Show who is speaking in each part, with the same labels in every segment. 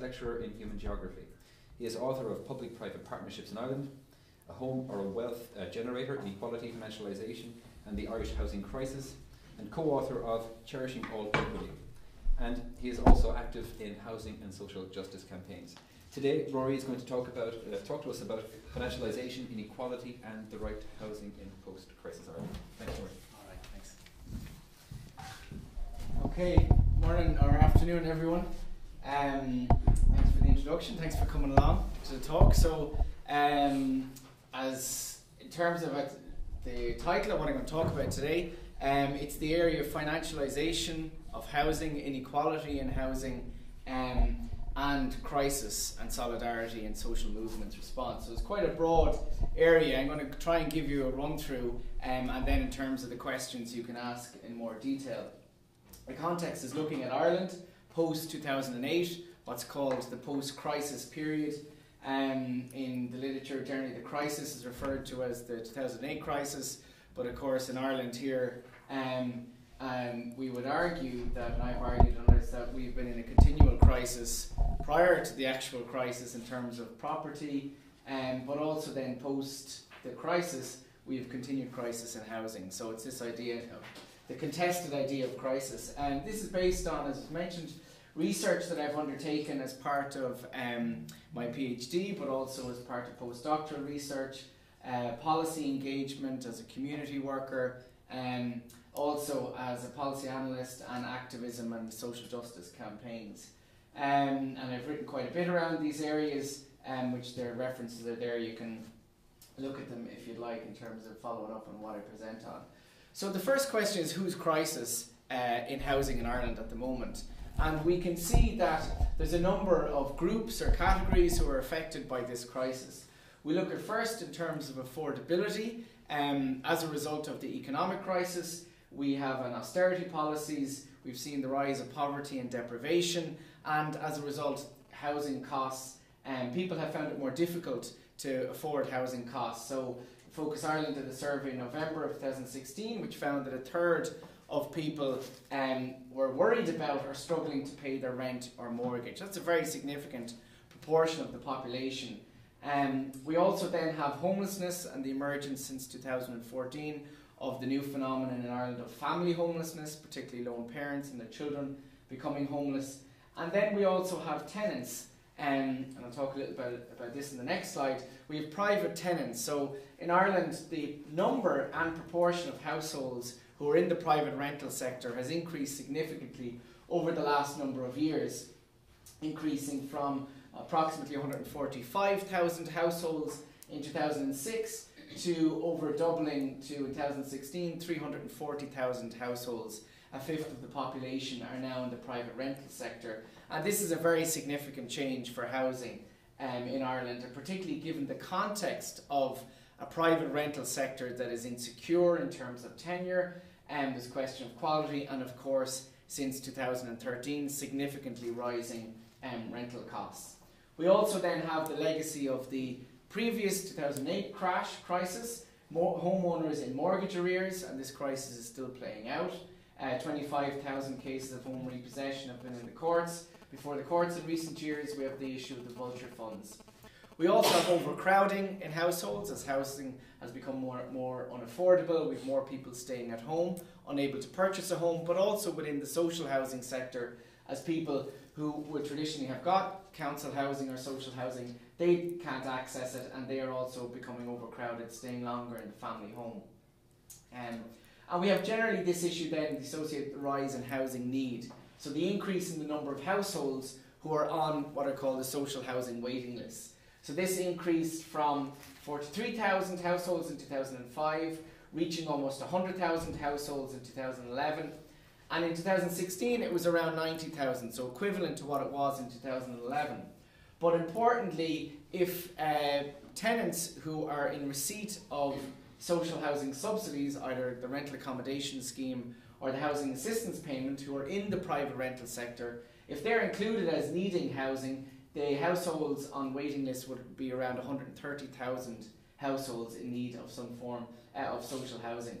Speaker 1: lecturer in human geography. He is author of Public Private Partnerships in Ireland, A Home or a Wealth uh, Generator, Inequality, Financialisation, and the Irish Housing Crisis, and co author of Cherishing All Equally. And he is also active in housing and social justice campaigns. Today, Rory is going to talk, about, uh, talk to us about financialisation, inequality, and the right to housing in post crisis Ireland. Thanks, Rory.
Speaker 2: All right, thanks. Okay, morning or afternoon, everyone. Um, thanks for the introduction. Thanks for coming along to the talk. So, um, as in terms of the title of what I'm going to talk about today, um, it's the area of financialisation of housing, inequality in housing, um, and crisis and solidarity and social movements response. So it's quite a broad area. I'm going to try and give you a run through, um, and then in terms of the questions you can ask in more detail. The context is looking at Ireland post 2008, what's called the post crisis period. Um, in the literature, generally, the crisis is referred to as the 2008 crisis, but of course, in Ireland here, um, um, we would argue that, and I've argued on this, that we've been in a continual crisis prior to the actual crisis in terms of property, um, but also then post the crisis, we have continued crisis in housing. So it's this idea of the contested idea of crisis. And this is based on, as mentioned, research that I've undertaken as part of um, my PhD, but also as part of postdoctoral research, uh, policy engagement as a community worker, um, also as a policy analyst and activism and social justice campaigns. Um, and I've written quite a bit around these areas, um, which their references are there. You can look at them if you'd like in terms of following up on what I present on. So the first question is whose crisis uh, in housing in Ireland at the moment? And we can see that there's a number of groups or categories who are affected by this crisis. We look at first in terms of affordability. Um, as a result of the economic crisis, we have an austerity policies, we've seen the rise of poverty and deprivation, and as a result, housing costs. And um, people have found it more difficult to afford housing costs. So, Focus Ireland did a survey in November of 2016, which found that a third of people um, were worried about or struggling to pay their rent or mortgage. That's a very significant proportion of the population. Um, we also then have homelessness and the emergence since 2014 of the new phenomenon in Ireland of family homelessness, particularly lone parents and their children becoming homeless. And then we also have tenants, um, and I'll talk a little bit about this in the next slide. We have private tenants. So in Ireland, the number and proportion of households who are in the private rental sector has increased significantly over the last number of years, increasing from approximately 145,000 households in 2006 to over doubling to in 2016 340,000 households. A fifth of the population are now in the private rental sector, and this is a very significant change for housing um, in Ireland, and particularly given the context of a private rental sector that is insecure in terms of tenure, um, there's a question of quality, and of course, since 2013, significantly rising um, rental costs. We also then have the legacy of the previous 2008 crash crisis, more homeowners in mortgage arrears, and this crisis is still playing out. Uh, 25,000 cases of home repossession have been in the courts. Before the courts in recent years, we have the issue of the vulture funds. We also have overcrowding in households as housing has become more, more unaffordable, with more people staying at home, unable to purchase a home, but also within the social housing sector as people who would traditionally have got council housing or social housing, they can't access it and they are also becoming overcrowded, staying longer in the family home. Um, and we have generally this issue then associated the rise in housing need. So the increase in the number of households who are on what are called the social housing waiting list. So this increased from 43,000 households in 2005, reaching almost 100,000 households in 2011. And in 2016, it was around 90,000, so equivalent to what it was in 2011. But importantly, if uh, tenants who are in receipt of social housing subsidies, either the rental accommodation scheme or the housing assistance payment, who are in the private rental sector, if they're included as needing housing, the households on waiting lists would be around 130,000 households in need of some form uh, of social housing.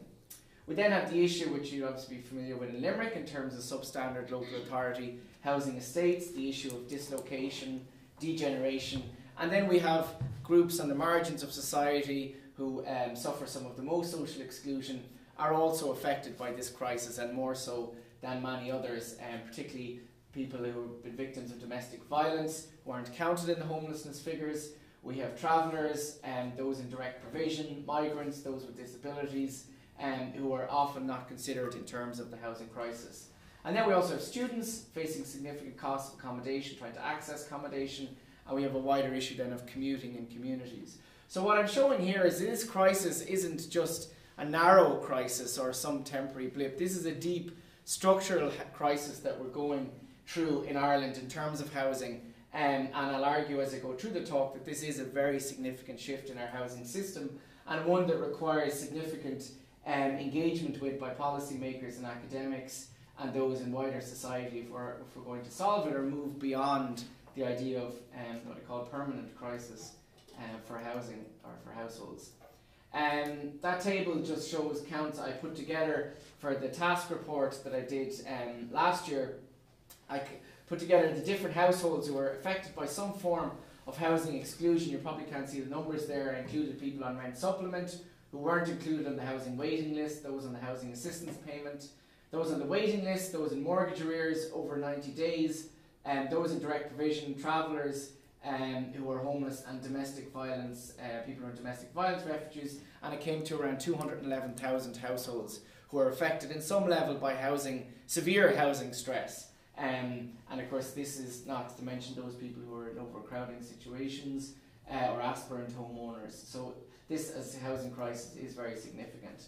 Speaker 2: We then have the issue, which you'd obviously be familiar with in Limerick, in terms of substandard local authority housing estates, the issue of dislocation, degeneration, and then we have groups on the margins of society who um, suffer some of the most social exclusion are also affected by this crisis and more so than many others, um, particularly people who have been victims of domestic violence aren't counted in the homelessness figures. We have travellers, and um, those in direct provision, migrants, those with disabilities, um, who are often not considered in terms of the housing crisis. And then we also have students facing significant costs of accommodation, trying to access accommodation, and we have a wider issue then of commuting in communities. So what I'm showing here is this crisis isn't just a narrow crisis or some temporary blip. This is a deep structural crisis that we're going through in Ireland in terms of housing. Um, and I'll argue as I go through the talk that this is a very significant shift in our housing system and one that requires significant um, engagement with by policymakers and academics and those in wider society if we're, if we're going to solve it or move beyond the idea of um, what I call permanent crisis uh, for housing or for households. Um, that table just shows counts I put together for the TASC report that I did um, last year. I put together the different households who were affected by some form of housing exclusion. You probably can't see the numbers there. I included people on rent supplement who weren't included on the housing waiting list, those on the housing assistance payment, those on the waiting list, those in mortgage arrears over 90 days, and those in direct provision, travellers um, who are homeless and domestic violence, uh, people who are domestic violence refugees, and it came to around 211,000 households who are affected in some level by housing, severe housing stress. Um, and of course, this is not to mention those people who are in overcrowding situations uh, or aspirant homeowners. So this as a housing crisis is very significant.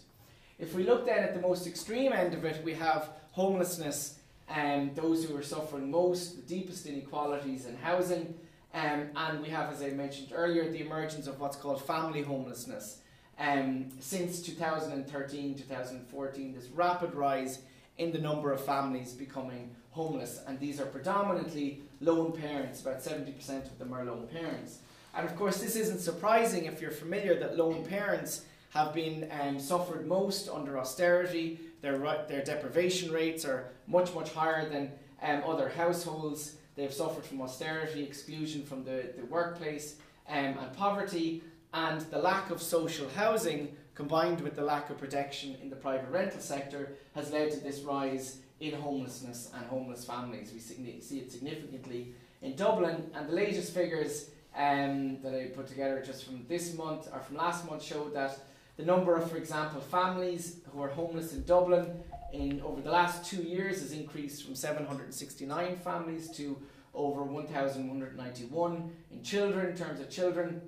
Speaker 2: If we look then at the most extreme end of it, we have homelessness and um, those who are suffering most, the deepest inequalities in housing, um, and we have, as I mentioned earlier, the emergence of what's called family homelessness. Um, since 2013, 2014, this rapid rise in the number of families becoming homeless, and these are predominantly lone parents, about 70% of them are lone parents. And of course, this isn't surprising if you're familiar that lone parents have been um, suffered most under austerity. Their, their deprivation rates are much, much higher than um, other households. They've suffered from austerity, exclusion from the, the workplace, um, and poverty. And the lack of social housing, combined with the lack of protection in the private rental sector, has led to this rise in homelessness and homeless families. We see it significantly in Dublin, and the latest figures um, that I put together just from this month or from last month showed that the number of, for example, families who are homeless in Dublin in over the last two years has increased from 769 families to over 1,191. In children, in terms of children,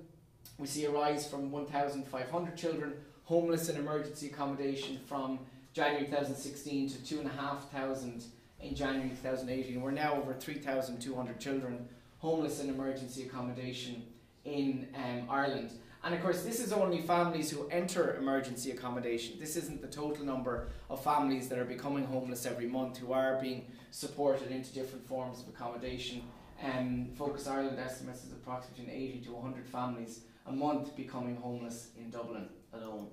Speaker 2: we see a rise from 1,500 children homeless in emergency accommodation from January 2016 to 2,500 in January 2018. We're now over 3,200 children homeless in emergency accommodation in um, Ireland. And of course, this is only families who enter emergency accommodation. This isn't the total number of families that are becoming homeless every month who are being supported into different forms of accommodation. Um, Focus Ireland estimates is approximately 80 to 100 families a month becoming homeless in Dublin alone.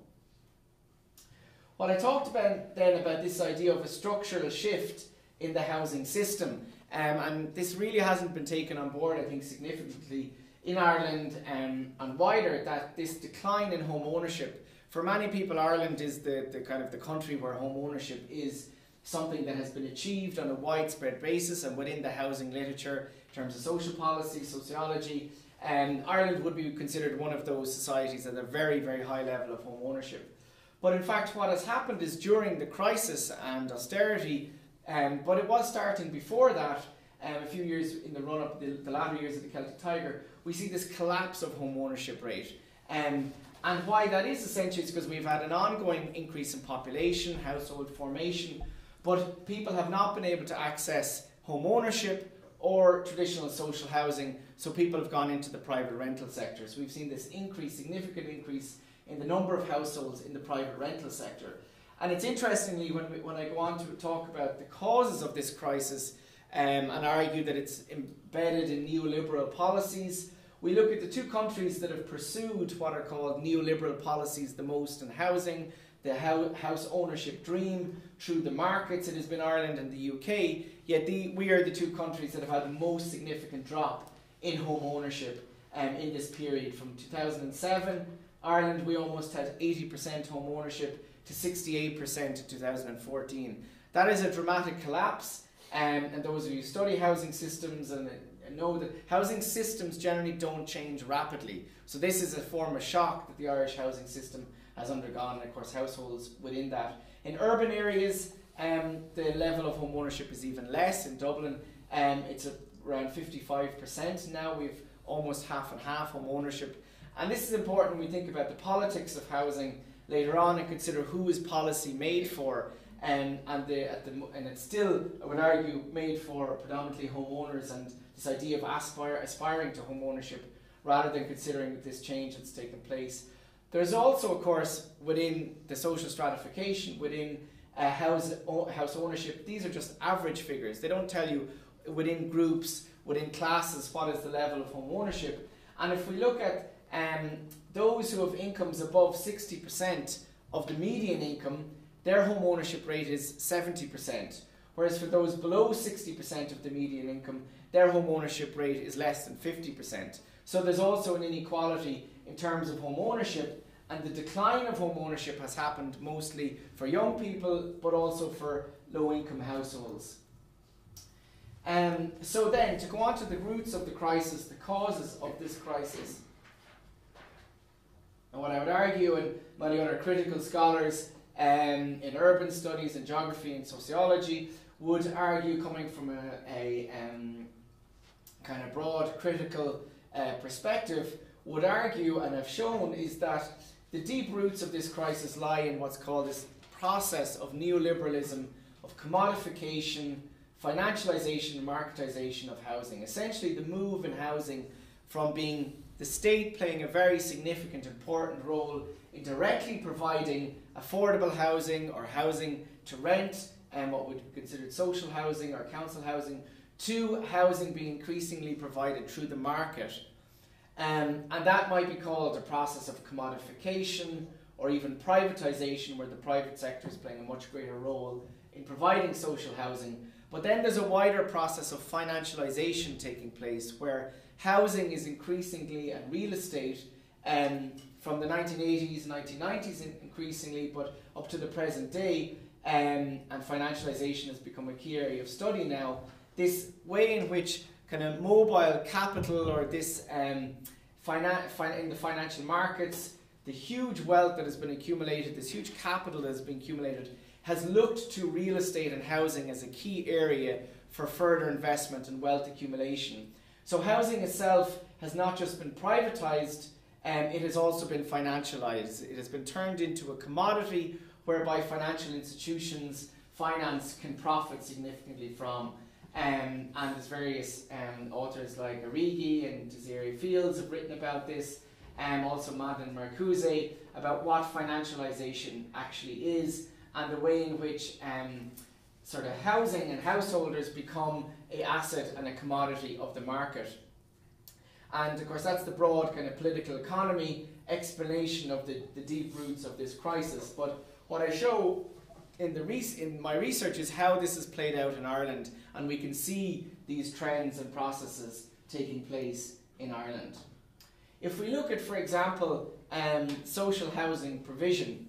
Speaker 2: What I talked about then about this idea of a structural shift in the housing system um, and this really hasn't been taken on board, I think, significantly in Ireland um, and wider. That this decline in home ownership, for many people, Ireland is the, the kind of the country where home ownership is something that has been achieved on a widespread basis and within the housing literature in terms of social policy, sociology. Um, Ireland would be considered one of those societies at a very, very high level of home ownership. But in fact, what has happened is during the crisis and austerity, um, but it was starting before that, um, a few years in the run up, the, the, latter years of the Celtic Tiger, we see this collapse of home ownership rate. Um, and why that is essentially is because we've had an ongoing increase in population, household formation, but people have not been able to access home ownership or traditional social housing, so people have gone into the private rental sector. So we've seen this increase, significant increase in the number of households in the private rental sector. And it's interestingly when, we, when I go on to talk about the causes of this crisis um, and argue that it's embedded in neoliberal policies, we look at the two countries that have pursued what are called neoliberal policies the most in housing. the house ownership dream through the markets. It has been Ireland and the UK, yet the, we are the two countries that have had the most significant drop in home ownership um, in this period. From 2007, Ireland, we almost had 80% home ownership to 68% in 2014. That is a dramatic collapse. Um, and those of you who study housing systems and know that housing systems generally don't change rapidly. So this is a form of shock that the Irish housing system has undergone, and of course households within that. In urban areas, um, the level of home ownership is even less. In Dublin, um, it's around 55% now. We've almost half and half home ownership. And this is important when we think about the politics of housing later on and consider who is policy made for. Um, and, the, the, and it's still, I would argue, made for predominantly homeowners and this idea of aspire, aspiring to home ownership rather than considering this change that's taken place. There's also, of course, within the social stratification, within uh, house, house ownership, these are just average figures. They don't tell you within groups, within classes, what is the level of home ownership. And if we look at um, those who have incomes above 60% of the median income, their home ownership rate is 70%. Whereas for those below 60% of the median income, their home ownership rate is less than 50%. So there's also an inequality in terms of home ownership, and the decline of home ownership has happened mostly for young people, but also for low income households. Um, so then, to go on to the roots of the crisis, the causes of this crisis. And what I would argue, and many other critical scholars um, in urban studies and geography and sociology would argue, coming from a, a um, kind of broad critical uh, perspective, would argue and have shown is that the deep roots of this crisis lie in what's called this process of neoliberalism, of commodification, financialization, and marketization of housing. Essentially, the move in housing from being the state playing a very significant, important role in directly providing affordable housing or housing to rent and what would be considered social housing or council housing to housing being increasingly provided through the market. Um, and that might be called a process of commodification or even privatization, where the private sector is playing a much greater role in providing social housing. But then there's a wider process of financialization taking place, where housing is increasingly, and real estate um, from the 1980s, 1990s increasingly, but up to the present day, um, and financialization has become a key area of study now. This way in which kind of mobile capital or this um, in the financial markets, the huge wealth that has been accumulated, this huge capital that has been accumulated, has looked to real estate and housing as a key area for further investment and wealth accumulation. So housing itself has not just been privatized, um, it has also been financialized. It has been turned into a commodity whereby financial institutions, finance can profit significantly from. Um, and there's various um, authors like Arrighi and Desiree Fields have written about this, and um, also Madeline Marcuse about what financialization actually is and the way in which um, sort of housing and householders become a asset and a commodity of the market. And of course, that's the broad kind of political economy explanation of the, the deep roots of this crisis. But what I show in, the in my research is how this has played out in Ireland, and we can see these trends and processes taking place in Ireland. If we look at, for example, um, social housing provision,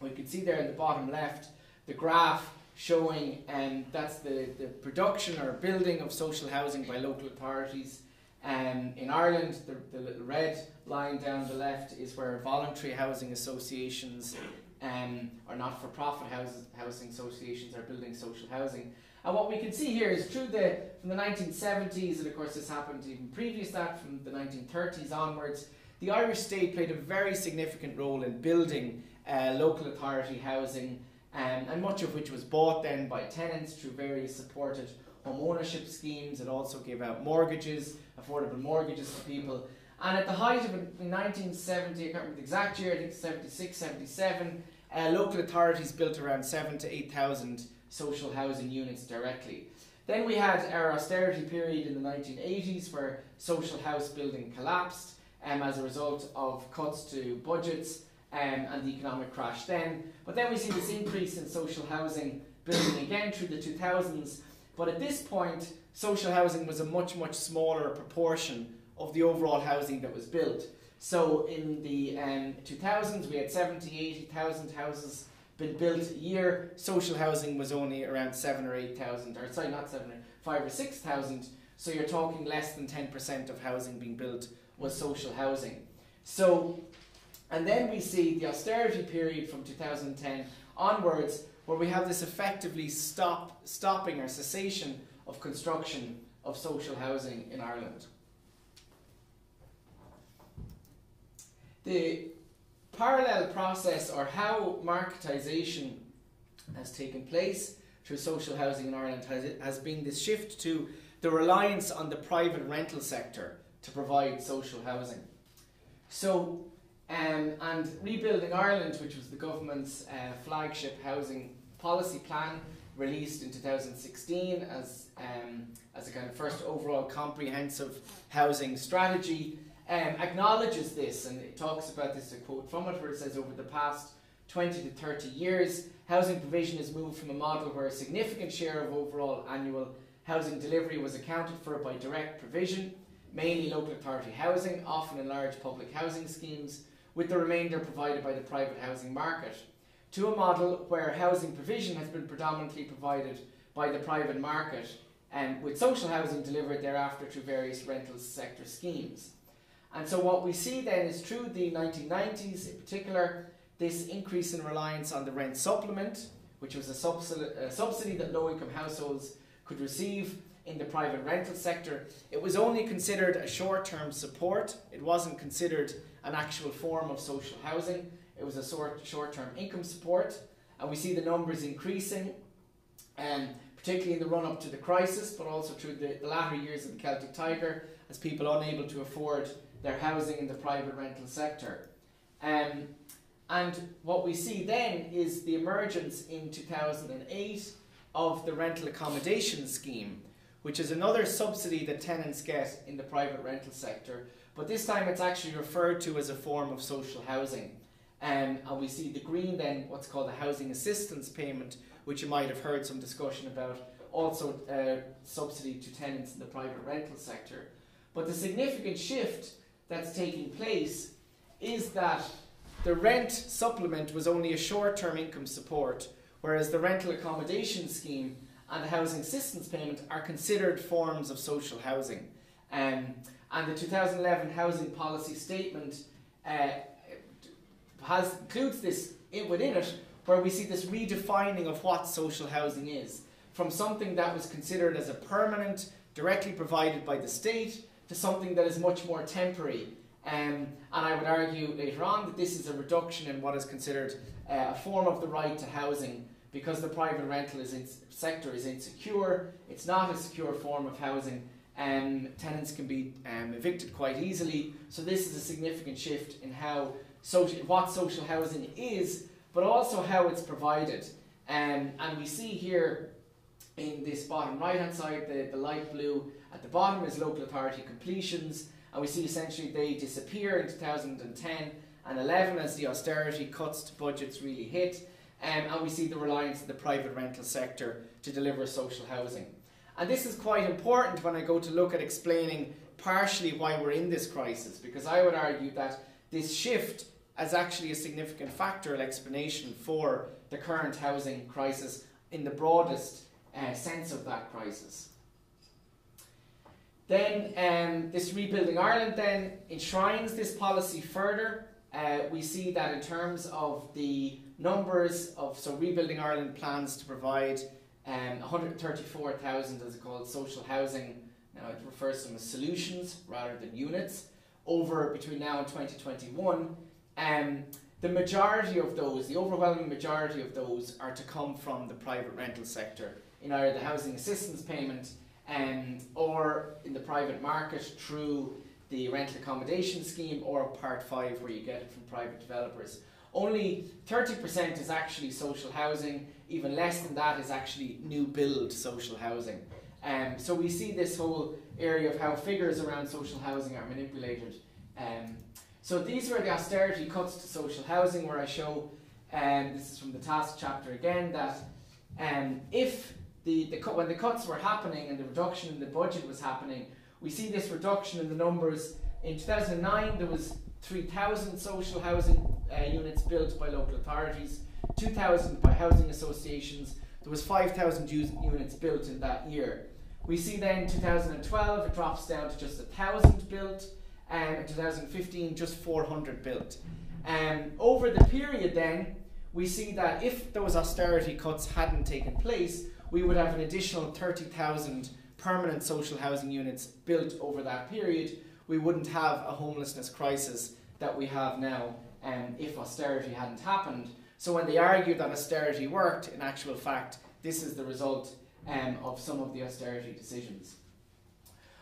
Speaker 2: we can see there in the bottom left the graph showing um, that's the, the production or building of social housing by local authorities um, in Ireland, the, the little red line down the left is where voluntary housing associations um, or not for profit housing associations are building social housing. And what we can see here is through the from the 1970s, and of course this happened even previous that from the 1930s onwards, the Irish state played a very significant role in building uh, local authority housing, um, and much of which was bought then by tenants through various supported home ownership schemes. It also gave out mortgages, affordable mortgages to people. And at the height of it, in 1970, I can't remember the exact year, I think 76, 77, uh, local authorities built around 7 to 8,000 social housing units directly. Then we had our austerity period in the 1980s where social house building collapsed um, as a result of cuts to budgets um, and the economic crash then. But then we see this increase in social housing building again through the 2000s. But at this point, social housing was a much, much smaller proportion of the overall housing that was built. So in the um, 2000s, we had 70, 80,000 houses been built a year. Social housing was only around seven or 8,000, or sorry, not seven, five or 6,000. So you're talking less than 10% of housing being built was social housing. So, and then we see the austerity period from 2010 onwards, where we have this effectively stop, stopping or cessation of construction of social housing in Ireland. The parallel process or how marketisation has taken place through social housing in Ireland has, has been this shift to the reliance on the private rental sector to provide social housing. So, um, and Rebuilding Ireland, which was the government's uh, flagship housing policy plan, released in 2016 as, um, as a kind of first overall comprehensive housing strategy, um, acknowledges this and it talks about this, a quote from it, where it says over the past 20 to 30 years, housing provision has moved from a model where a significant share of overall annual housing delivery was accounted for by direct provision, mainly local authority housing, often in large public housing schemes, with the remainder provided by the private housing market, to a model where housing provision has been predominantly provided by the private market and with social housing delivered thereafter through various rental sector schemes. And so what we see then is through the 1990s in particular, this increase in reliance on the rent supplement, which was a subsidy, a subsidy that low income households could receive in the private rental sector. It was only considered a short term support, it wasn't considered an actual form of social housing, it was a sort short term income support. And we see the numbers increasing, um, particularly in the run up to the crisis, but also through the, the latter years of the Celtic Tiger, as people unable to afford their housing in the private rental sector. Um, and what we see then is the emergence in 2008 of the rental accommodation scheme, which is another subsidy that tenants get in the private rental sector, but this time it's actually referred to as a form of social housing. Um, and we see the green then, what's called the housing assistance payment, which you might have heard some discussion about, also uh, subsidy to tenants in the private rental sector. But the significant shift that's taking place is that the rent supplement was only a short term income support, whereas the rental accommodation scheme and the housing assistance payment are considered forms of social housing. Um, and the 2011 Housing Policy Statement uh, has, includes this within it, where we see this redefining of what social housing is. From something that was considered as a permanent, directly provided by the state, to something that is much more temporary. Um, and I would argue later on that this is a reduction in what is considered uh, a form of the right to housing because the private rental is sector is insecure, it's not a secure form of housing, um, tenants can be um, evicted quite easily. So this is a significant shift in how social, what social housing is, but also how it's provided. Um, and we see here in this bottom right hand side, the, the light blue at the bottom is local authority completions, and we see essentially they disappear in 2010 and 11 as the austerity cuts to budgets really hit, um, and we see the reliance of the private rental sector to deliver social housing. And this is quite important when I go to look at explaining partially why we're in this crisis, because I would argue that this shift is actually a significant factorial explanation for the current housing crisis in the broadest uh, sense of that crisis. Then um, this Rebuilding Ireland then enshrines this policy further. Uh, we see that in terms of the numbers of, so Rebuilding Ireland plans to provide um, 134,000, as it's called, social housing. Now it refers to them as solutions rather than units over between now and 2021. Um, the majority of those, the overwhelming majority of those, are to come from the private rental sector in either the housing assistance payment um, or in the private market through the rental accommodation scheme or Part 5 where you get it from private developers. Only 30% is actually social housing, even less than that is actually new build social housing. Um, so we see this whole area of how figures around social housing are manipulated. Um, So these were the austerity cuts to social housing, where I show, and um, this is from the TASC chapter again, that um, if the, the cut, when the cuts were happening and the reduction in the budget was happening, we see this reduction in the numbers. In 2009, there was 3,000 social housing uh, units built by local authorities, 2,000 by housing associations. There was 5,000 units built in that year. We see then 2012 it drops down to just 1,000 built, and in 2015 just 400 built. Um, over the period then, we see that if those austerity cuts hadn't taken place, we would have an additional 30,000 permanent social housing units built over that period. We wouldn't have a homelessness crisis that we have now um, if austerity hadn't happened. So when they argue that austerity worked, in actual fact, this is the result um, of some of the austerity decisions.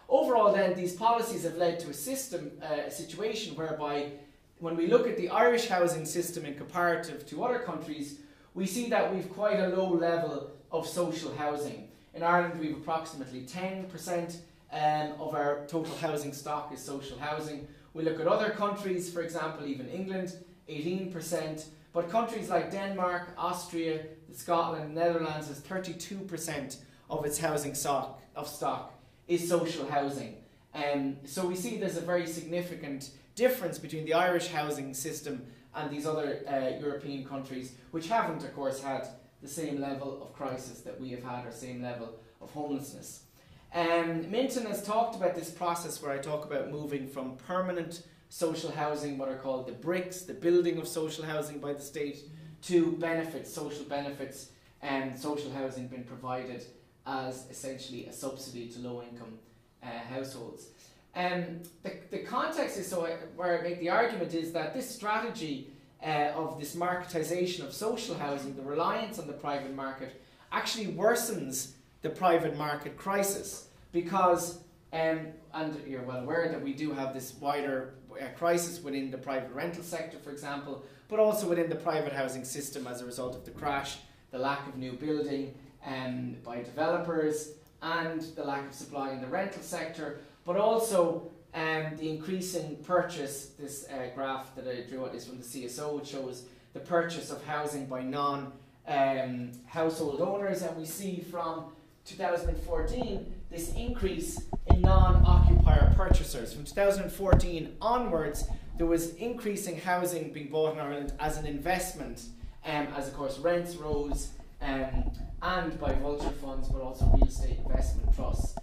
Speaker 2: Overall, then, these policies have led to a system, uh, a situation whereby when we look at the Irish housing system in comparative to other countries, we see that we've quite a low level of social housing. In Ireland, we've approximately 10% um, of our total housing stock is social housing. We look at other countries, for example, even England, 18%, but countries like Denmark, Austria, Scotland, Netherlands has 32% of its housing stock of stock is social housing. Um, so we see there's a very significant difference between the Irish housing system and these other uh, European countries, which haven't, of course, had the same level of crisis that we have had, or same level of homelessness. Um, Minton has talked about this process where I talk about moving from permanent social housing, what are called the bricks, the building of social housing by the state, to benefits, social benefits, and social housing being provided as essentially a subsidy to low income uh, households. Um, the, the context is so I, where I make the argument is that this strategy uh, of this marketisation of social housing, the reliance on the private market, actually worsens the private market crisis because, um, and you're well aware that we do have this wider uh, crisis within the private rental sector, for example, but also within the private housing system as a result of the crash, the lack of new building um, by developers, and the lack of supply in the rental sector, but also um, the increasing purchase. This uh, graph that I drew out is from the CSO. It shows the purchase of housing by non um, household owners, and we see from 2014 this increase in non-occupier purchasers. From 2014 onwards, there was increasing housing being bought in Ireland as an investment, um, as of course rents rose, um, and by vulture funds, but also real estate investment trusts.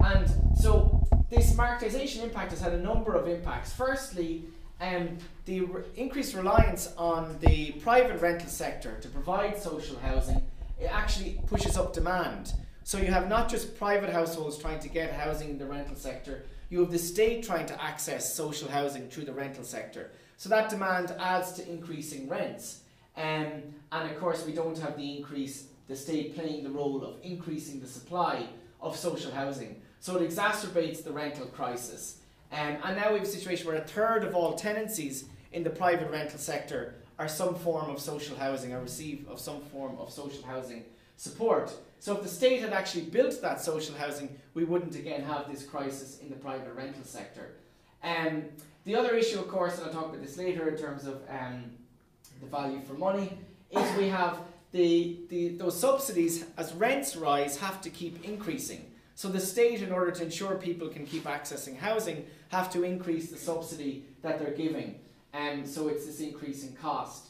Speaker 2: And so this marketisation impact has had a number of impacts. Firstly, um, the re- increased reliance on the private rental sector to provide social housing it actually pushes up demand. So you have not just private households trying to get housing in the rental sector, you have the state trying to access social housing through the rental sector. So that demand adds to increasing rents. Um, and of course, we don't have the increase, the state playing the role of increasing the supply of social housing. So it exacerbates the rental crisis. Um, and now we have a situation where a third of all tenancies in the private rental sector are some form of social housing or receive of some form of social housing support. So if the state had actually built that social housing, we wouldn't again have this crisis in the private rental sector. Um, the other issue, of course, and I'll talk about this later in terms of um, the value for money, is we have the, the those subsidies as rents rise have to keep increasing. So the state, in order to ensure people can keep accessing housing, have to increase the subsidy that they're giving. And um, so it's this increase in cost.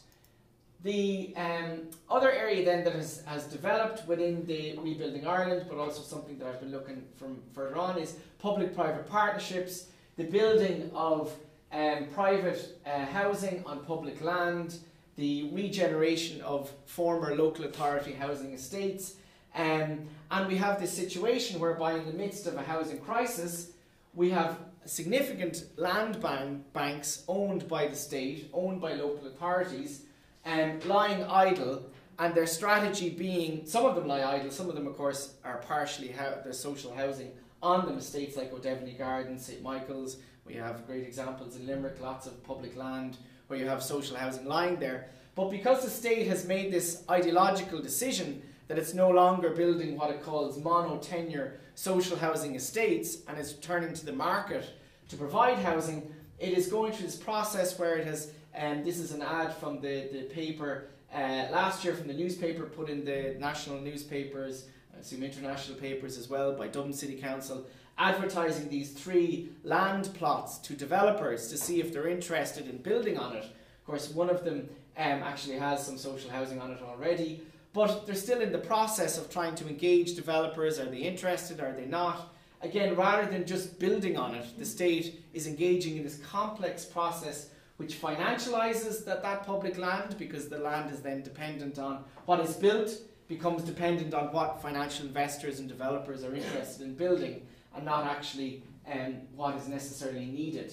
Speaker 2: The um, other area then that has, has developed within the Rebuilding Ireland, but also something that I've been looking from further on, is public-private partnerships, the building of um, private uh, housing on public land, the regeneration of former local authority housing estates, um, and we have this situation whereby in the midst of a housing crisis, we have significant land banks owned by the state, owned by local authorities, um, lying idle, and their strategy being some of them lie idle, some of them, of course, are partially ha- their social housing on the estates like O'Devaney Gardens, St Michael's. We have great examples in Limerick, lots of public land where you have social housing lying there. But because the state has made this ideological decision that it's no longer building what it calls mono tenure social housing estates and is turning to the market to provide housing, it is going through this process where it has, um, this is an ad from the, the paper uh, last year from the newspaper, put in the national newspapers, I assume international papers as well, by Dublin City Council, advertising these three land plots to developers to see if they're interested in building on it. Of course, one of them um, actually has some social housing on it already, but they're still in the process of trying to engage developers. Are they interested? Are they not? Again, rather than just building on it, the state is engaging in this complex process which financializes that, that public land because the land is then dependent on what is built, becomes dependent on what financial investors and developers are interested in building, and not actually um, what is necessarily needed.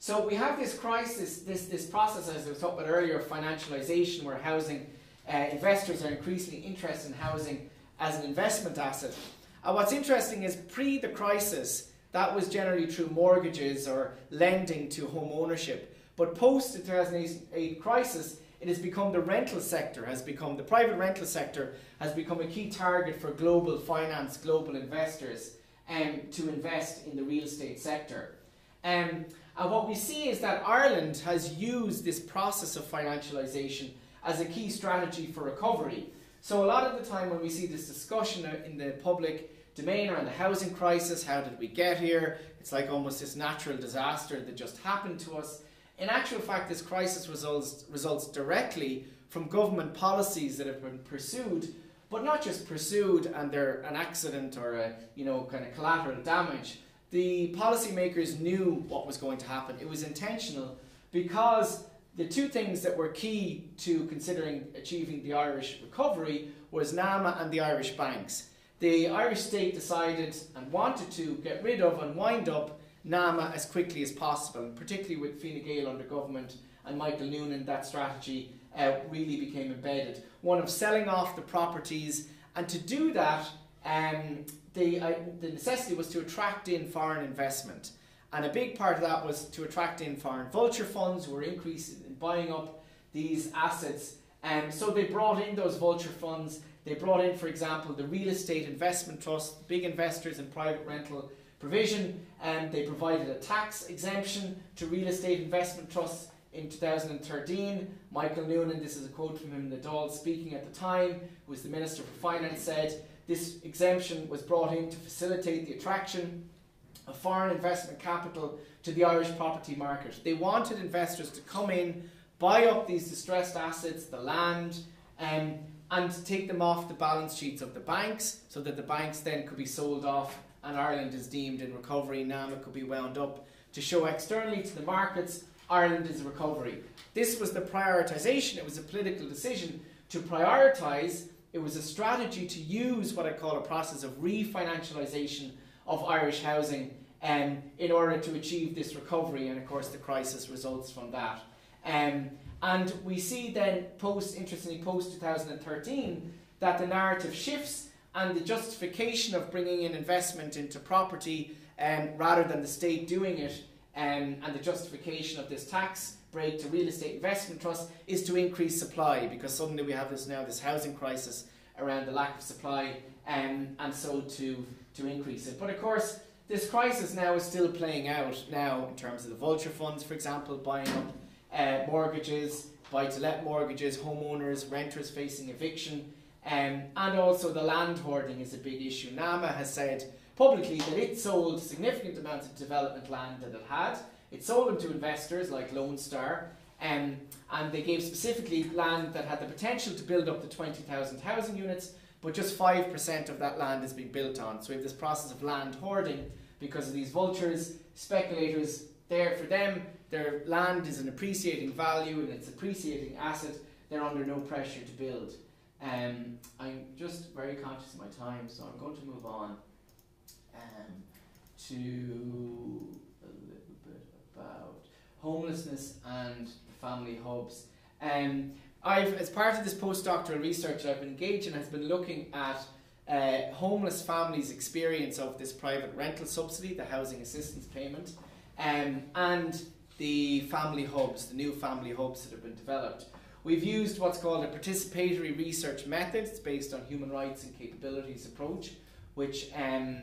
Speaker 2: So we have this crisis, this, this process, as I was talking about earlier, financialization, where housing uh, investors are increasingly interested in housing as an investment asset. And what's interesting is pre the crisis, that was generally through mortgages or lending to home ownership. But post the 2008 crisis, it has become the rental sector, has become the private rental sector, has become a key target for global finance, global investors um, to invest in the real estate sector. Um, and what we see is that Ireland has used this process of financialisation as a key strategy for recovery. So, a lot of the time when we see this discussion in the public domain around the housing crisis, how did we get here? It's like almost this natural disaster that just happened to us. In actual fact, this crisis results, results directly from government policies that have been pursued, but not just pursued and they're an accident or a you know kind of collateral damage, the policymakers knew what was going to happen. It was intentional because the two things that were key to considering achieving the Irish recovery was NAMA and the Irish banks. The Irish state decided and wanted to get rid of and wind up NAMA as quickly as possible, particularly with Fine Gael under government and Michael Noonan, that strategy uh, really became embedded. One of selling off the properties, and to do that, um, the, uh, the necessity was to attract in foreign investment. And a big part of that was to attract in foreign vulture funds who were increasing in buying up these assets. And um, so they brought in those vulture funds. They brought in, for example, the real estate investment trust, big investors in private rental provision, and they provided a tax exemption to real estate investment trusts in 2013. Michael Noonan, this is a quote from him in the Dáil speaking at the time, who was the Minister for Finance, said, this exemption was brought in to facilitate the attraction of foreign investment capital to the Irish property market. They wanted investors to come in, buy up these distressed assets, the land, um, and take them off the balance sheets of the banks so that the banks then could be sold off and Ireland is deemed in recovery. NAMA could be wound up to show externally to the markets Ireland is in recovery. This was the prioritisation, it was a political decision to prioritise it was a strategy to use what I call a process of refinancialisation of Irish housing um, in order to achieve this recovery, and of course, the crisis results from that. Um, and we see then, post interestingly, post 2013, that the narrative shifts and the justification of bringing in investment into property um, rather than the state doing it, um, and the justification of this tax break to real estate investment trust is to increase supply because suddenly we have this now this housing crisis around the lack of supply um, and so to to increase it. But of course this crisis now is still playing out now in terms of the vulture funds, for example, buying up uh, mortgages, buy to let mortgages, homeowners, renters facing eviction, um, and also the land hoarding is a big issue. NAMA has said publicly that it sold significant amounts of development land that it had it sold them to investors like Lone Star, um, and they gave specifically land that had the potential to build up to 20,000 housing units, but just 5% of that land is being built on. So we have this process of land hoarding because of these vultures, speculators, there for them, their land is an appreciating value and it's appreciating asset, they're under no pressure to build. Um, I'm just very conscious of my time, so I'm going to move on um, to a little bit about homelessness and family hubs. Um, I've, as part of this postdoctoral research I've been engaged in, has been looking at uh, homeless families' experience of this private rental subsidy, the housing assistance payment, um, and the family hubs, the new family hubs that have been developed. We've used what's called a participatory research method. It's based on human rights and capabilities approach, which um,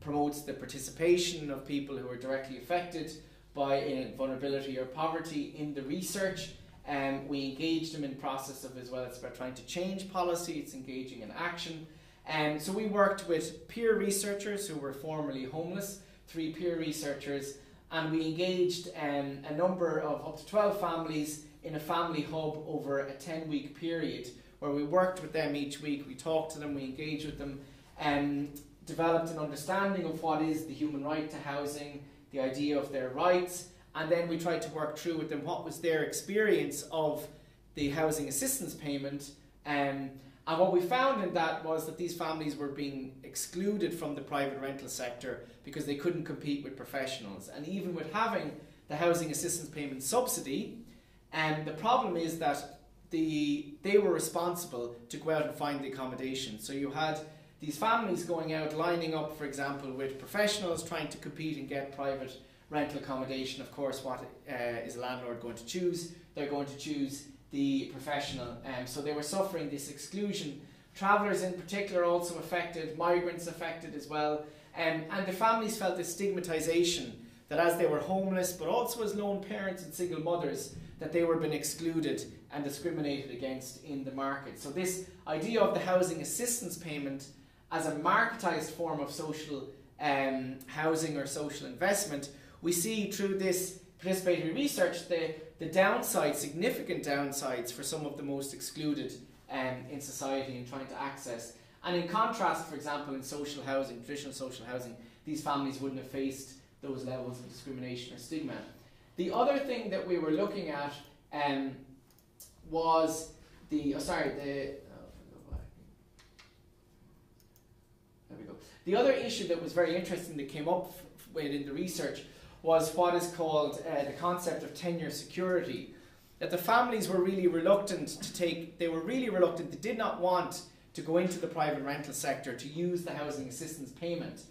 Speaker 2: promotes the participation of people who are directly affected by vulnerability or poverty in the research. Um, we engage them in process of as well. It's about trying to change policy. It's engaging in action. And um, so we worked with peer researchers who were formerly homeless, three peer researchers, and we engaged um, a number of up to 12 families in a family hub over a 10 week period where we worked with them each week. We talked to them, we engaged with them, and developed an understanding of what is the human right to housing, the idea of their rights, and then we tried to work through with them what was their experience of the housing assistance payment. Um, and what we found in that was that these families were being excluded from the private rental sector because they couldn't compete with professionals. And even with having the housing assistance payment subsidy, and um, the problem is that the they were responsible to go out and find the accommodation. So you had these families going out lining up, for example, with professionals trying to compete and get private rental accommodation, of course, what uh, is a landlord going to choose? They're going to choose the professional. Um, so they were suffering this exclusion. Travellers, in particular, also affected, migrants affected as well. Um, and the families felt this stigmatisation that as they were homeless, but also as lone parents and single mothers, that they were being excluded and discriminated against in the market. So, this idea of the housing assistance payment as a marketised form of social um, housing or social investment we see through this participatory research the, the downside, significant downsides for some of the most excluded um, in society in trying to access. And in contrast, for example, in social housing, traditional social housing, these families wouldn't have faced those levels of discrimination or stigma. The other thing that we were looking at um, was the, oh, sorry, the, oh, there we go. The other issue that was very interesting that came up in the research was what is called uh, the concept of tenure security. That the families were really reluctant to take, they were really reluctant, they did not want to go into the private rental sector to use the housing assistance payment.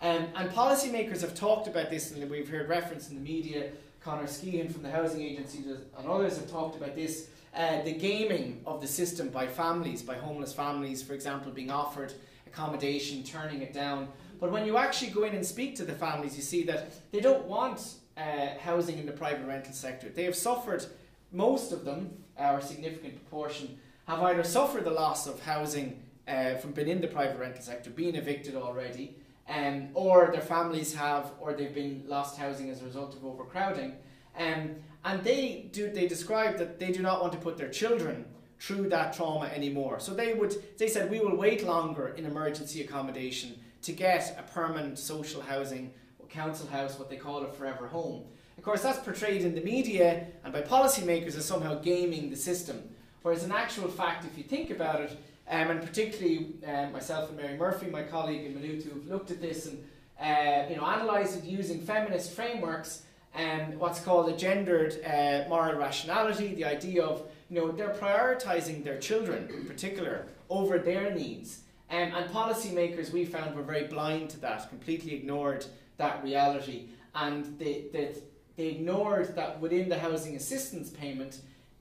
Speaker 2: Um, and policymakers have talked about this, and we've heard reference in the media. Conor Skehan from the Housing Agency and others have talked about this uh, the gaming of the system by families, by homeless families, for example, being offered accommodation, turning it down. But when you actually go in and speak to the families, you see that they don't want uh, housing in the private rental sector. They have suffered, most of them, or a significant proportion, have either suffered the loss of housing uh, from being in the private rental sector, being evicted already, um, or their families have, or they've been lost housing as a result of overcrowding. Um, and they do they describe that they do not want to put their children through that trauma anymore. So they would they said we will wait longer in emergency accommodation to get a permanent social housing council house, what they call a forever home. Of course, that's portrayed in the media and by policymakers as somehow gaming the system. Whereas in actual fact, if you think about it, um, and particularly um, myself and Mary Murphy, my colleague in who have looked at this and uh, you know analysed it using feminist frameworks and what's called a gendered uh, moral rationality, the idea of you know they're prioritising their children in particular over their needs. Um, and policymakers we found were very blind to that, completely ignored that reality, and they, they, they ignored that within the housing assistance payment,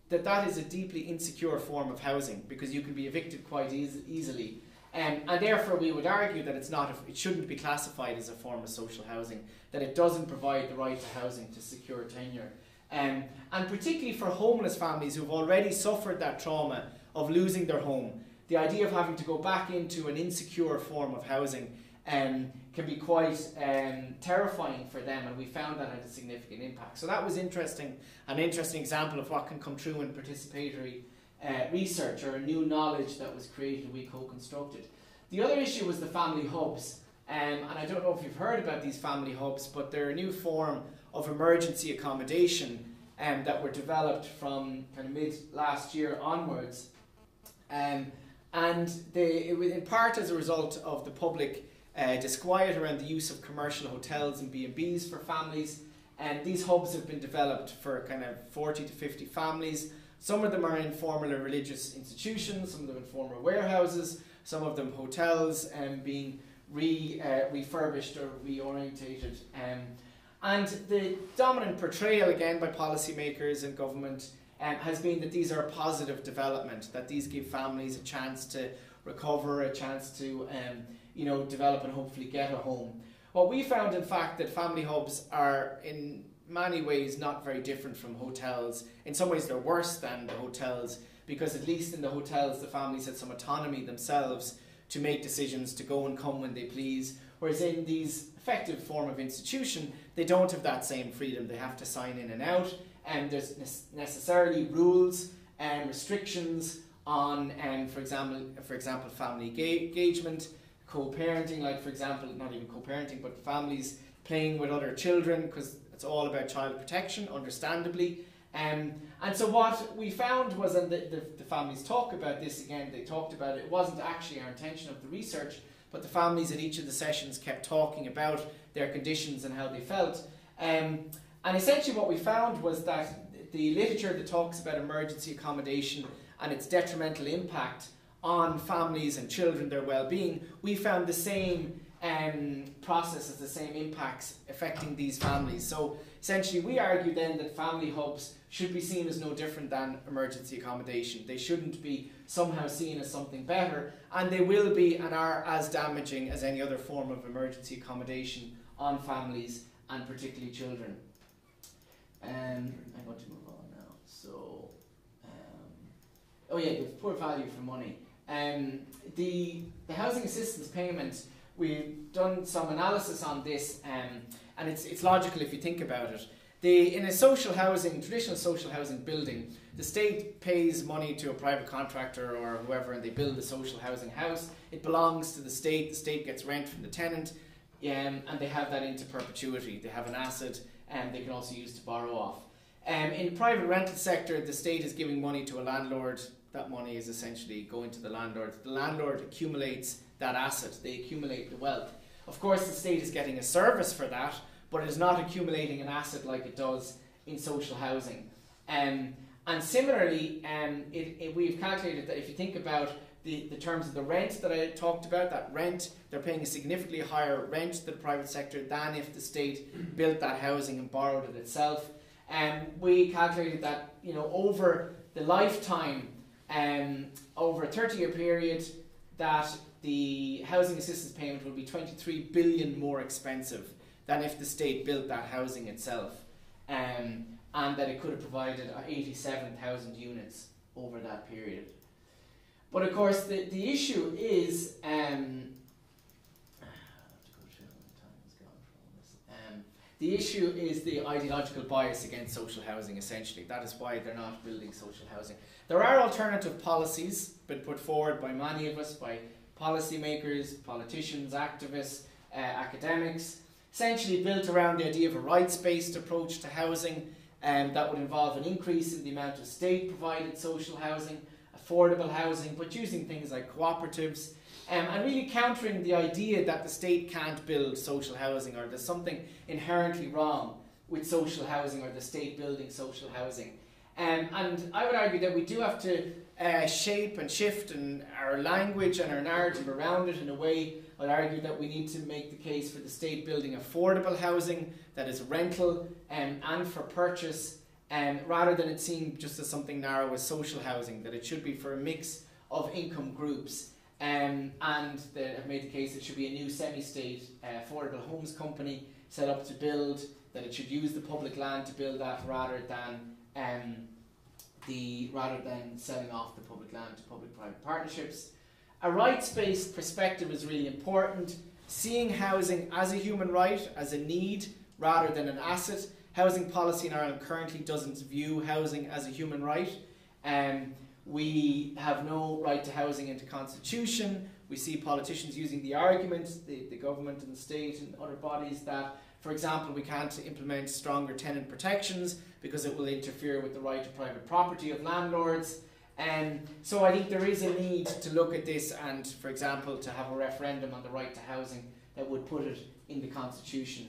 Speaker 2: that that is a deeply insecure form of housing because you can be evicted quite eas- easily. Um, and therefore, we would argue that it's not, a, it shouldn't be classified as a form of social housing, that it doesn't provide the right to housing to secure tenure. Um, and particularly for homeless families who've already suffered that trauma of losing their home, the idea of having to go back into an insecure form of housing um, can be quite um, terrifying for them, and we found that had a significant impact. So that was interesting, an interesting example of what can come true in participatory uh, research or new knowledge that was created we co-constructed. The other issue was the family hubs, um, and I don't know if you've heard about these family hubs, but they're a new form of emergency accommodation um, that were developed from kind of mid last year onwards. Um, and they, in part as a result of the public uh, disquiet around the use of commercial hotels and B&Bs for families. And these hubs have been developed for kind of 40 to 50 families. Some of them are in formal religious institutions, some of them in former warehouses, some of them hotels and um, being re, uh, refurbished or reorientated. Um, and the dominant portrayal, again, by policymakers and government um, has been that these are a positive development, that these give families a chance to recover, a chance to um, you know develop and hopefully get a home. What we found, in fact, that family hubs are in many ways not very different from hotels. In some ways, they're worse than the hotels because at least in the hotels, the families had some autonomy themselves to make decisions to go and come when they please. Whereas in these effective form of institution, they don't have that same freedom. They have to sign in and out, and there's necessarily rules and restrictions on, um, for example, for example, family engagement, co-parenting. Like for example, not even co-parenting, but families playing with other children because it's all about child protection, understandably. Um, and so what we found was, and the, the, the, families talk about this again, they talked about it, it wasn't actually our intention of the research, but the families at each of the sessions kept talking about their conditions and how they felt. Um, and essentially what we found was that the literature that talks about emergency accommodation and its detrimental impact on families and children, their well-being, we found the same um, processes, the same impacts affecting these families. So essentially, we argue then that family hubs should be seen as no different than emergency accommodation. They shouldn't be somehow seen as something better, and they will be and are as damaging as any other form of emergency accommodation on families and particularly children. Um, I'm going to move on now. So, um, oh yeah, the poor value for money. Um, the the housing assistance payment we've done some analysis on this, um, and it's, it's logical if you think about it. The, in a social housing, traditional social housing building, the state pays money to a private contractor or whoever, and they build a social housing house. It belongs to the state. The state gets rent from the tenant, um, and they have that into perpetuity. They have an asset, and they can also use to borrow off. Um, in the private rental sector, the state is giving money to a landlord. That money is essentially going to the landlord. The landlord accumulates that asset, they accumulate the wealth. Of course, the state is getting a service for that, but it is not accumulating an asset like it does in social housing. Um, and similarly, um, it, it, we've calculated that if you think about the, the terms of the rent that I talked about, that rent, they're paying a significantly higher rent to the private sector than if the state built that housing and borrowed it itself. And um, we calculated that, you know, over the lifetime, um, over a 30 year period, that the housing assistance payment will be 23 billion more expensive than if the state built that housing itself. Um, and that it could have provided 87,000 units over that period. But of course, the, the issue is um, um, the issue is the ideological bias against social housing, essentially. That is why they're not building social housing. There are alternative policies been put forward by many of us, by policymakers, politicians, activists, uh, academics, essentially built around the idea of a rights-based approach to housing um, that would involve an increase in the amount of state-provided social housing, affordable housing, but using things like cooperatives, um, and really countering the idea that the state can't build social housing or there's something inherently wrong with social housing or the state building social housing. Um, and I would argue that we do have to uh, shape and shift and our language and our narrative around it in a way. I'd argue that we need to make the case for the state building affordable housing that is rental um, and for purchase, um, rather than it seem just as something narrow as social housing, that it should be for a mix of income groups. Um, and they have made the case it should be a new semi-state uh, affordable homes company set up to build, that it should use the public land to build that rather than um, the rather than selling off the public land to public-private partnerships. A rights-based perspective is really important. Seeing housing as a human right, as a need, rather than an asset. Housing policy in Ireland currently doesn't view housing as a human right. Um, we have no right to housing in the constitution. We see politicians using the argument, the, the government and the state and other bodies, that, for example, we can't implement stronger tenant protections because it will interfere with the right to private property of landlords. Um, so I think there is a need to look at this and, for example, to have a referendum on the right to housing that would put it in the constitution.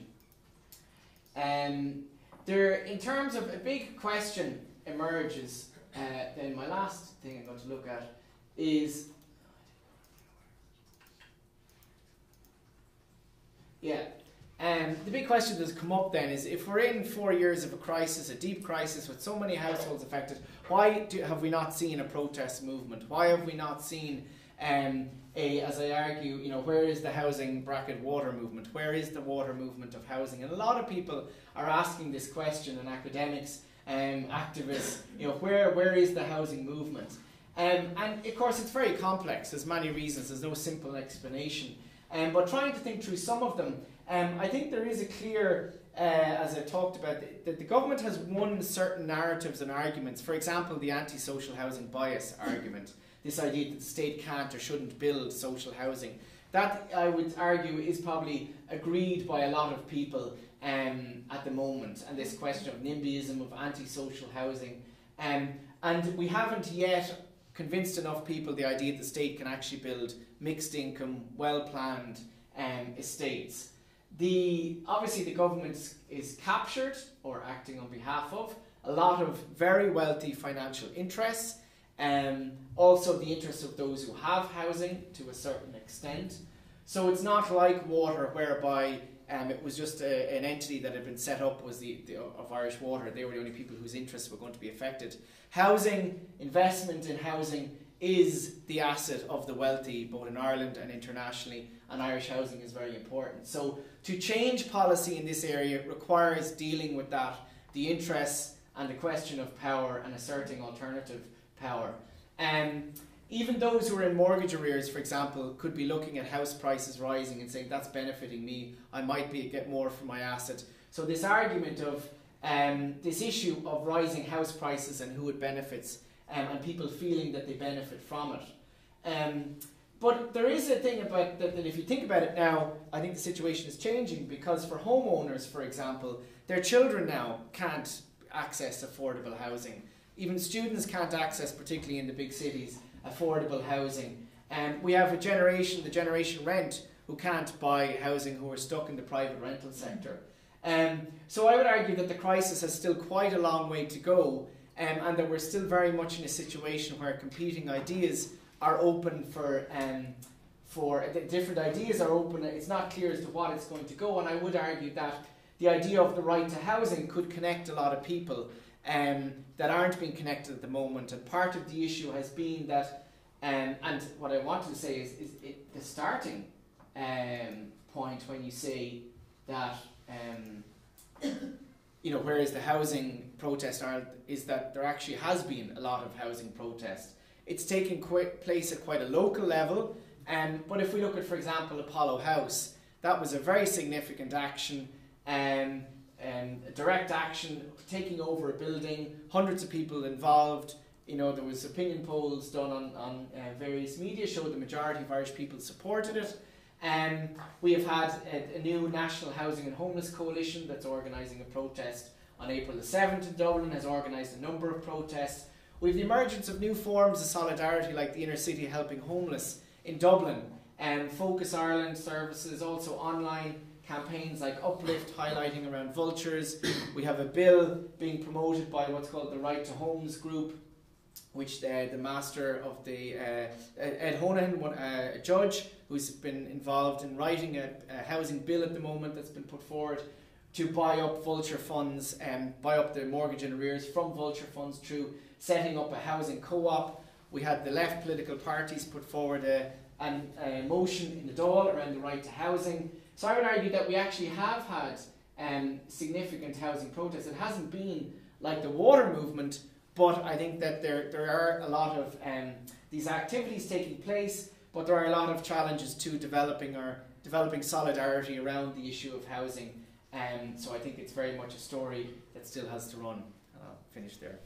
Speaker 2: Um, there, in terms of a big question emerges, uh, then my last thing I'm going to look at is yeah, um, the big question that's come up then is if we're in four years of a crisis, a deep crisis with so many households affected, why do, have we not seen a protest movement? Why have we not seen um, a, as I argue, you know, where is the housing bracket water movement? Where is the water movement of housing? And a lot of people are asking this question, and academics, um, activists, you know, where where is the housing movement? Um, and of course, it's very complex. There's many reasons. There's no simple explanation. Um, but trying to think through some of them, um, I think there is a clear, uh, as I talked about, that the government has won certain narratives and arguments. For example, the anti-social housing bias argument this idea that the state can't or shouldn't build social housing. That, I would argue, is probably agreed by a lot of people um, at the moment, and this question of NIMBYism, of anti social housing. Um, and we haven't yet convinced enough people the idea that the state can actually build mixed income, well planned um, estates. The, obviously, the government is captured or acting on behalf of a lot of very wealthy financial interests um, also, the interests of those who have housing to a certain extent. So it's not like water, whereby um, it was just a, an entity that had been set up was the, the, of Irish Water. They were the only people whose interests were going to be affected. Housing investment in housing is the asset of the wealthy, both in Ireland and internationally, and Irish housing is very important. So to change policy in this area requires dealing with that, the interests and the question of power and asserting alternative power. Um, even those who are in mortgage arrears, for example, could be looking at house prices rising and saying that's benefiting me. I might be get more for my asset. So this argument of um, this issue of rising house prices and who it benefits, um, and people feeling that they benefit from it. Um, but there is a thing about that, that if you think about it now, I think the situation is changing because for homeowners, for example, their children now can't access affordable housing. Even students can't access, particularly in the big cities, affordable housing. And um, we have a generation, the generation rent, who can't buy housing, who are stuck in the private rental sector. Um, so I would argue that the crisis has still quite a long way to go, um, and that we're still very much in a situation where competing ideas are open for um, for different ideas are open. It's not clear as to what it's going to go, and I would argue that the idea of the right to housing could connect a lot of people um, that aren't being connected at the moment. And part of the issue has been that, um, and what I wanted to say is, is it, the starting um, point when you say that, um, you know, whereas the housing protest are, is that there actually has been a lot of housing protest. It's taking qu- place at quite a local level. Um, but if we look at, for example, Apollo House, that was a very significant action. Um, um, direct action, taking over a building, hundreds of people involved. You know, there was opinion polls done on, on uh, various media showed the majority of Irish people supported it. Um, we have had a, a, new National Housing and Homeless Coalition that's organising a protest on April the 7th in Dublin, has organised a number of protests. We have the emergence of new forms of solidarity like the Inner City Helping Homeless in Dublin, and um, Focus Ireland services, also online campaigns like Uplift highlighting around vultures. We have a bill being promoted by what's called the Right to Homes group, which uh, the master of the uh, Ed Honohan, uh, a judge who's been involved in writing a, a, housing bill at the moment that's been put forward to buy up vulture funds and um, buy up the mortgage and arrears from vulture funds through setting up a housing co-op. We had the left political parties put forward a, an, a motion in the Dáil around the right to housing. So I would argue that we actually have had um, significant housing protests. It hasn't been like the water movement, but I think that there, there are a lot of um, these activities taking place, but there are a lot of challenges to developing or developing solidarity around the issue of housing. Um, so I think it's very much a story that still has to run. And I'll finish there.